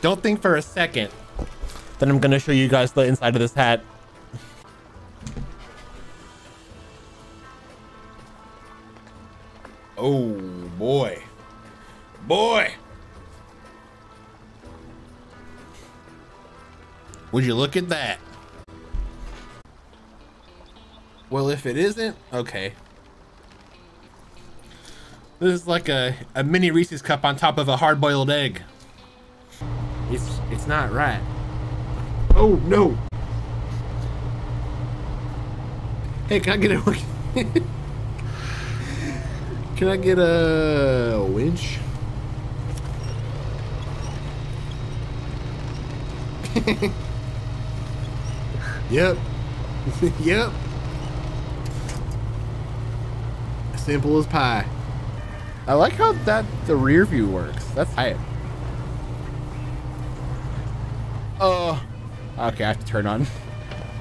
Don't think for a second that I'm gonna show you guys the inside of this hat. Oh boy. Boy. Would you look at that? Well, if it isn't, okay. This is like a, a mini Reese's cup on top of a hard-boiled egg. It's it's not right. Oh no. Hey, can I get a Can I get a winch? yep. yep. Simple as pie. I like how that the rear view works. That's tight. Oh. Okay, I have to turn on.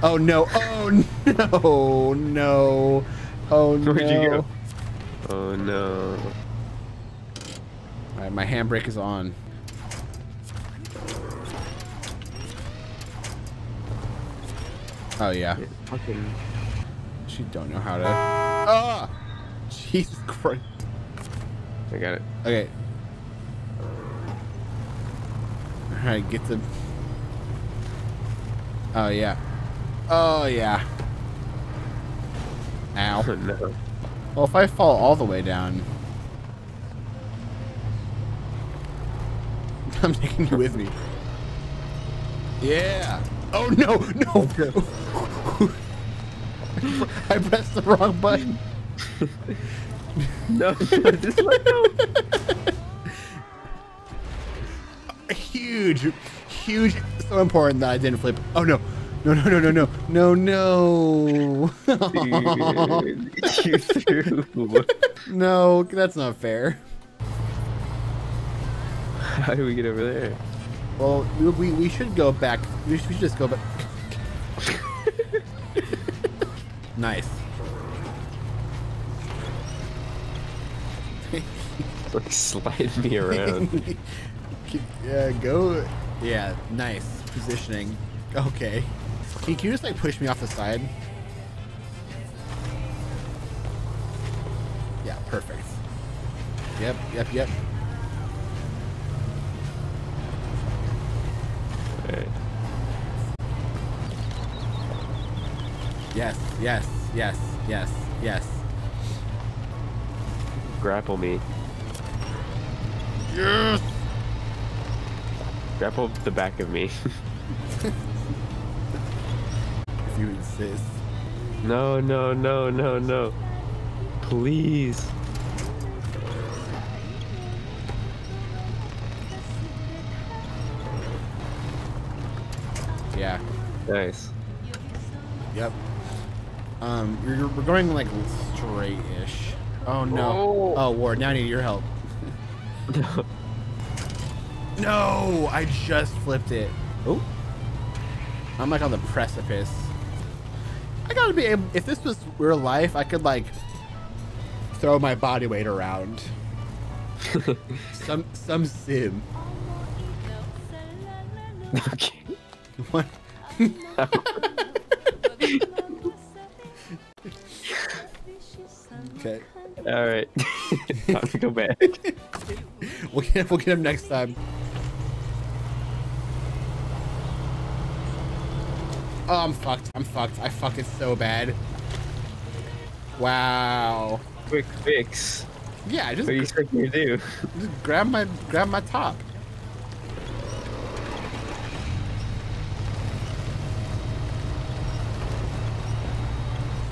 Oh no. Oh no. No. Oh no. Where'd you go? Oh no. Alright, my handbrake is on. Oh yeah. Yeah, fucking. She don't know how to. Ah! Jesus Christ. I got it. Okay. Alright, get the. Oh yeah. Oh yeah. Ow. No. Well, if I fall all the way down, I'm taking you with me. Yeah. Oh no, no. I pressed the wrong button. No, no, just let go. Huge, huge. So important that I didn't flip. Oh no. No, no, no, no, no, no, no. Dude, you threw. no, that's not fair. How do we get over there? Well, we, we, we should go back. We should, we should just go back. nice. Like slide me around. yeah, go. Yeah, nice positioning. Okay. Can, you just like push me off the side? Yeah, perfect. Yep, yep, yep. Yes, yes, yes, yes, yes. Grapple me. Yes! Grapple the back of me. If you insist. no, no, no, no, no. Please. Yeah. Nice. Yep. Um, you're, we're going like straight-ish. Oh no. Oh. Oh, Ward, now I need your help. No. No, I just flipped it. Oh. I'm like on the precipice. I gotta be able, if this was real life, I could like throw my body weight around. some, some sim. okay. What? Okay. All right. Time to go back. We'll get, we'll get him next time. Oh, I'm fucked. I'm fucked. I fuck it so bad. Wow. Quick fix. Yeah, just, What do you expect me to do? just grab my grab my top.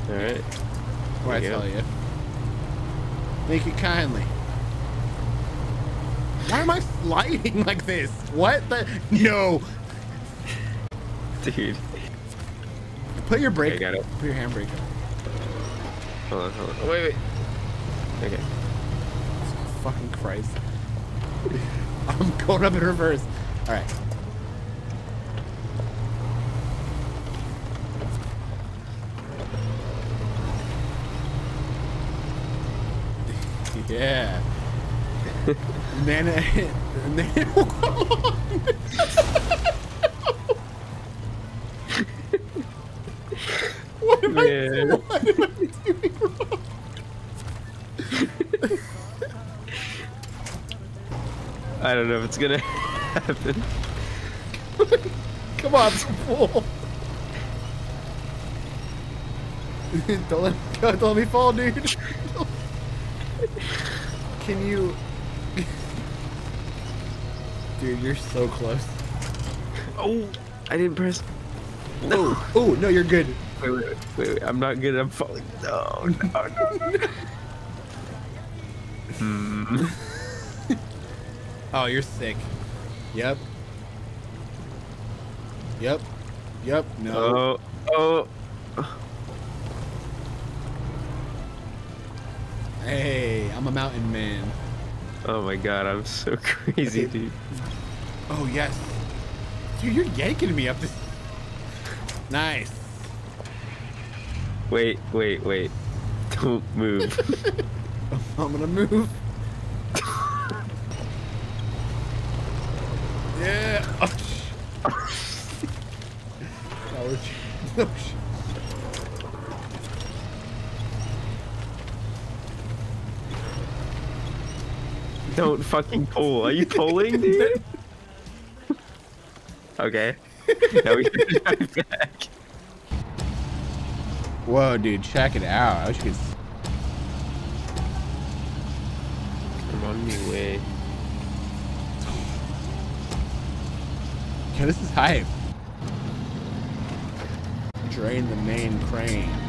All right. What I you go. tell you. Make it kindly. Why am I sliding like this? What the? No. Dude. Put your brake. Okay, got it. Put your handbrake. on. Hold on, hold on. Oh, wait, wait. Okay. Fucking Christ. I'm going up in reverse. All right. Yeah. Nana, Nana. what am I? Man. What am I doing wrong? I don't know if it's gonna happen. Come on, fool. don't, let, don't let me fall, dude. Can you... Dude, you're so close. Oh, I didn't press. Oh, oh, no, you're good. Wait, wait, wait, wait, wait. I'm not good. I'm falling. No, no, no. Hmm. Oh, you're sick. Yep. Yep. Yep. No. Oh, oh. Hey, I'm a mountain man. Oh my god, I'm so crazy, Okay. dude. Oh, yes. Dude, you're yanking me up this... Nice. Wait, wait, wait. Don't move. I'm gonna move. yeah. Oh, sh- oh, sh- oh, Don't fucking pull. Are you pulling, dude? Okay. Now we can drive back. Whoa, dude, check it out. I wish you could. I'm on my way. Yeah, this is hype. Drain the main crane.